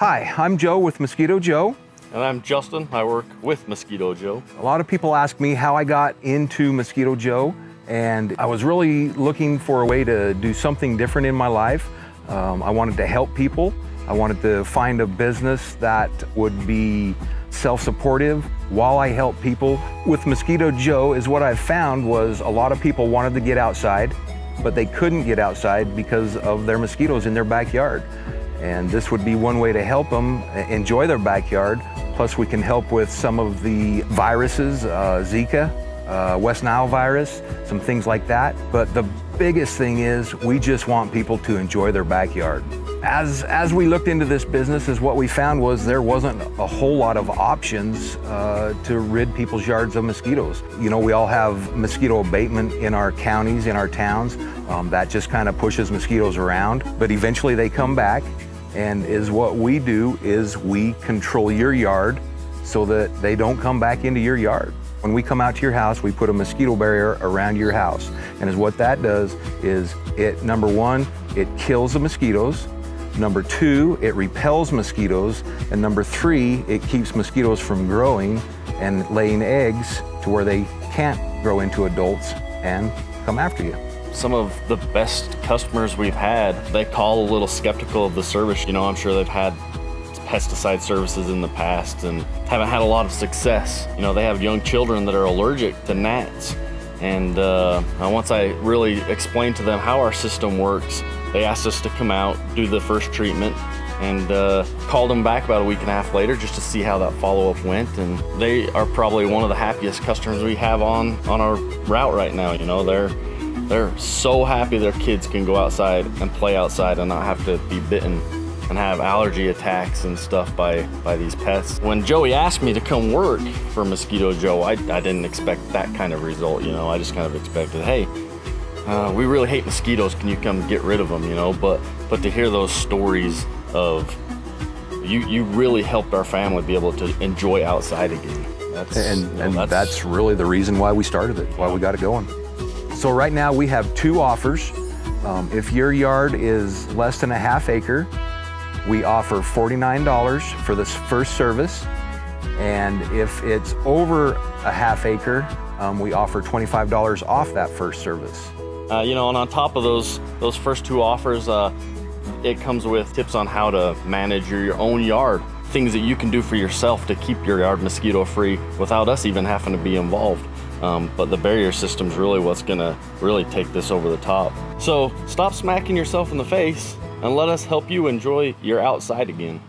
Hi, I'm Joe with Mosquito Joe. And I'm Justin. I work with Mosquito Joe. A lot of people ask me how I got into Mosquito Joe, and I was really looking for a way to do something different in my life. Um, I wanted to help people. I wanted to find a business that would be self-supportive while I help people. With Mosquito Joe is what I've found was a lot of people wanted to get outside, but they couldn't get outside because of their mosquitoes in their backyard. And this would be one way to help them enjoy their backyard. Plus we can help with some of the viruses, uh, Zika, uh, West Nile virus, some things like that. But the biggest thing is we just want people to enjoy their backyard. As, as we looked into this business is what we found was there wasn't a whole lot of options uh, to rid people's yards of mosquitoes. You know, we all have mosquito abatement in our counties, in our towns. Um, that just kind of pushes mosquitoes around, but eventually they come back and is what we do is we control your yard so that they don't come back into your yard. When we come out to your house, we put a mosquito barrier around your house. And is what that does is it, number one, it kills the mosquitoes. Number two, it repels mosquitoes. And number three, it keeps mosquitoes from growing and laying eggs to where they can't grow into adults and come after you some of the best customers we've had, they call a little skeptical of the service. You know, I'm sure they've had pesticide services in the past and haven't had a lot of success. You know, they have young children that are allergic to gnats. And uh, once I really explained to them how our system works, they asked us to come out, do the first treatment, and uh, called them back about a week and a half later just to see how that follow-up went. And they are probably one of the happiest customers we have on, on our route right now. You know, they're they're so happy their kids can go outside and play outside and not have to be bitten and have allergy attacks and stuff by, by these pests. When Joey asked me to come work for Mosquito Joe, I, I didn't expect that kind of result, you know. I just kind of expected, hey, uh, we really hate mosquitoes, can you come get rid of them, you know? But, but to hear those stories of you, you really helped our family be able to enjoy outside again. That's, and, and that's, that's really the reason why we started it, why we got it going. So right now we have two offers. Um, if your yard is less than a half acre, we offer $49 for this first service. And if it's over a half acre, um, we offer $25 off that first service. Uh, you know, and on top of those, those first two offers, uh, it comes with tips on how to manage your, your own yard things that you can do for yourself to keep your yard mosquito free without us even having to be involved. Um, but the barrier system is really what's gonna really take this over the top. So stop smacking yourself in the face and let us help you enjoy your outside again.